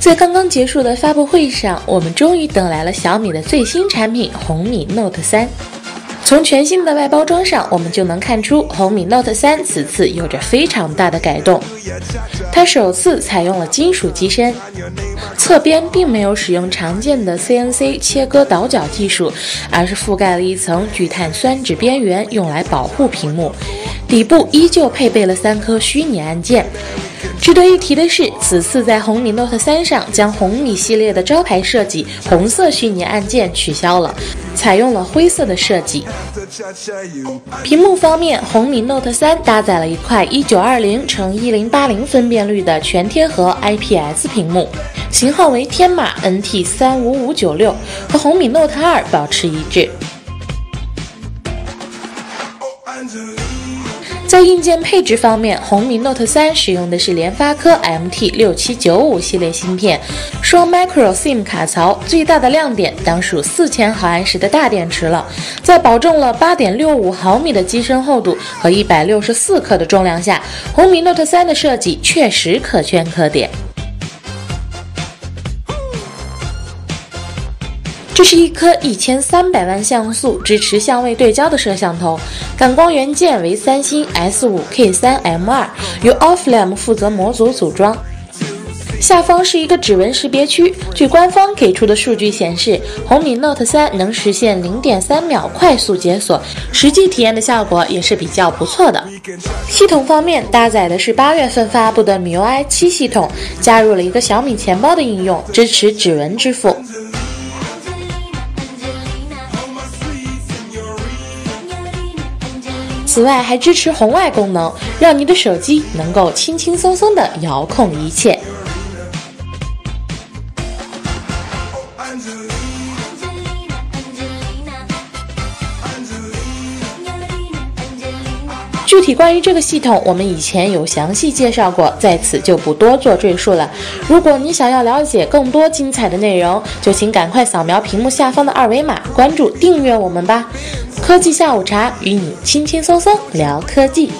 在刚刚结束的发布会上，我们终于等来了小米的最新产品红米 Note 3。从全新的外包装上，我们就能看出红米 Note 3此次有着非常大的改动。它首次采用了金属机身，侧边并没有使用常见的 CNC 切割倒角技术，而是覆盖了一层聚碳酸酯边缘，用来保护屏幕。底部依旧配备了三颗虚拟按键。值得一提的是，此次在红米 Note 3上将红米系列的招牌设计红色虚拟按键取消了，采用了灰色的设计。屏幕方面，红米 Note 3搭载了一块1920乘1080分辨率的全贴合 IPS 屏幕，型号为天马 NT35596，和红米 Note 2保持一致。在硬件配置方面，红米 Note 三使用的是联发科 MT 六七九五系列芯片，双 Micro SIM 卡槽，最大的亮点当属四千毫安时的大电池了。在保证了八点六五毫米的机身厚度和一百六十四克的重量下，红米 Note 三的设计确实可圈可点。这是一颗一千三百万像素、支持相位对焦的摄像头，感光元件为三星 S5K3M2，由 Oriflame 负责模组组装。下方是一个指纹识别区。据官方给出的数据显示，红米 Note 3能实现零点三秒快速解锁，实际体验的效果也是比较不错的。系统方面，搭载的是八月份发布的 MIUI 七系统，加入了一个小米钱包的应用，支持指纹支付。此外，还支持红外功能，让你的手机能够轻轻松松地遥控一切。具体关于这个系统，我们以前有详细介绍过，在此就不多做赘述了。如果你想要了解更多精彩的内容，就请赶快扫描屏幕下方的二维码，关注订阅我们吧。科技下午茶，与你轻轻松松聊科技。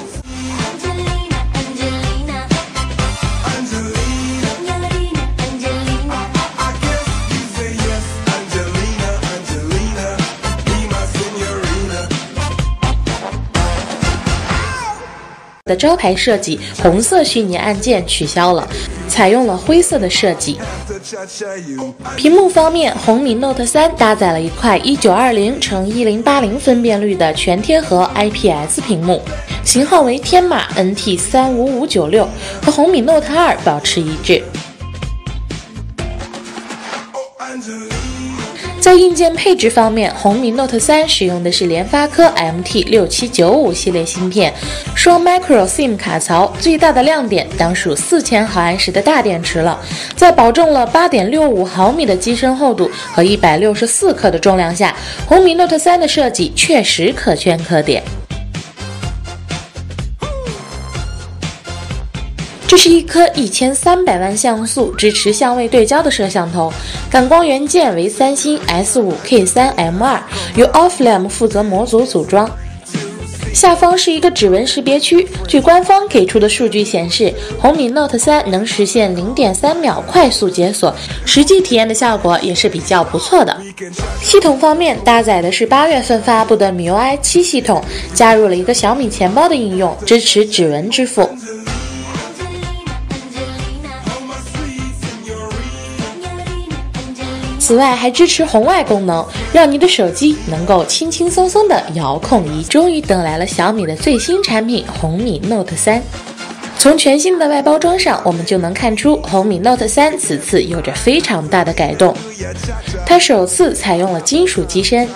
的招牌设计红色虚拟按键取消了，采用了灰色的设计。屏幕方面，红米 Note 3搭载了一块1920乘1080分辨率的全贴合 IPS 屏幕，型号为天马 NT35596，和红米 Note 2保持一致。在硬件配置方面，红米 Note 三使用的是联发科 MT 六七九五系列芯片，双 Micro SIM 卡槽，最大的亮点当属四千毫安时的大电池了。在保证了八点六五毫米的机身厚度和一百六十四克的重量下，红米 Note 三的设计确实可圈可点。这是一颗一千三百万像素、支持相位对焦的摄像头，感光元件为三星 S5K3M2，由 Oriflame 负责模组组装。下方是一个指纹识别区。据官方给出的数据显示，红米 Note 3能实现零点三秒快速解锁，实际体验的效果也是比较不错的。系统方面，搭载的是八月份发布的 MIUI 七系统，加入了一个小米钱包的应用，支持指纹支付。此外，还支持红外功能，让你的手机能够轻轻松松地遥控仪终于等来了小米的最新产品红米 Note 3。从全新的外包装上，我们就能看出红米 Note 3此次有着非常大的改动。它首次采用了金属机身，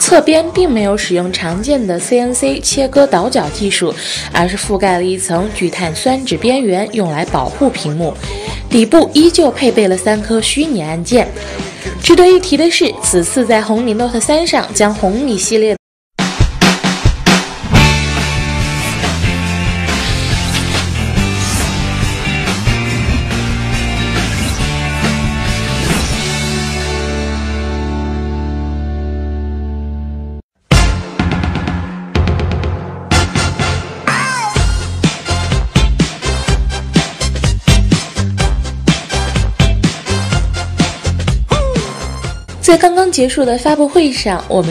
侧边并没有使用常见的 CNC 切割倒角技术，而是覆盖了一层聚碳酸酯边缘，用来保护屏幕。底部依旧配备了三颗虚拟按键。值得一提的是，此次在红米 Note 三上将红米系列。在刚刚结束的发布会上，我们